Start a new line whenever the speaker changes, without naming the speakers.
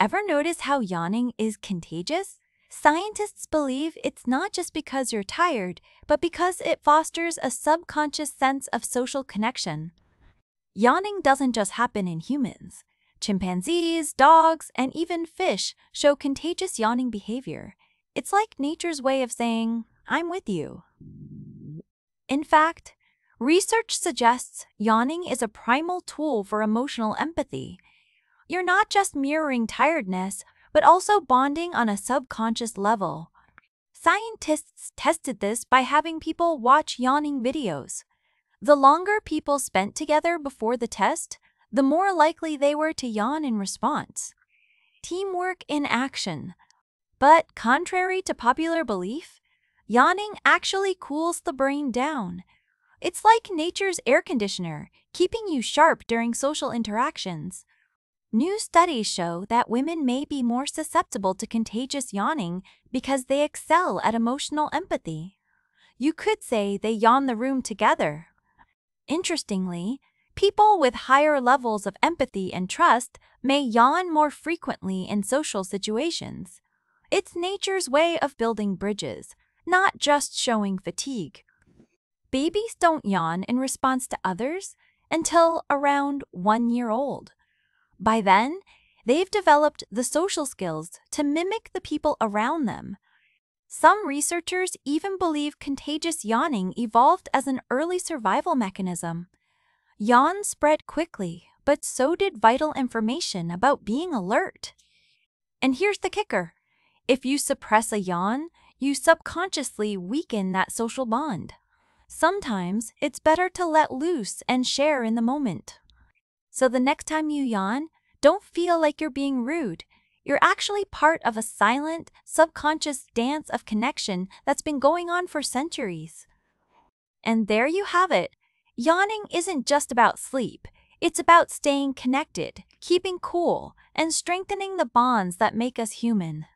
Ever notice how yawning is contagious? Scientists believe it's not just because you're tired, but because it fosters a subconscious sense of social connection. Yawning doesn't just happen in humans. Chimpanzees, dogs, and even fish show contagious yawning behavior. It's like nature's way of saying, I'm with you. In fact, research suggests yawning is a primal tool for emotional empathy. You're not just mirroring tiredness, but also bonding on a subconscious level. Scientists tested this by having people watch yawning videos. The longer people spent together before the test, the more likely they were to yawn in response. Teamwork in action. But contrary to popular belief, yawning actually cools the brain down. It's like nature's air conditioner, keeping you sharp during social interactions. New studies show that women may be more susceptible to contagious yawning because they excel at emotional empathy. You could say they yawn the room together. Interestingly, People with higher levels of empathy and trust may yawn more frequently in social situations. It's nature's way of building bridges, not just showing fatigue. Babies don't yawn in response to others until around one year old. By then, they've developed the social skills to mimic the people around them. Some researchers even believe contagious yawning evolved as an early survival mechanism. Yawn spread quickly, but so did vital information about being alert. And here's the kicker if you suppress a yawn, you subconsciously weaken that social bond. Sometimes it's better to let loose and share in the moment. So the next time you yawn, don't feel like you're being rude. You're actually part of a silent, subconscious dance of connection that's been going on for centuries. And there you have it Yawning isn't just about sleep, it's about staying connected, keeping cool, and strengthening the bonds that make us human.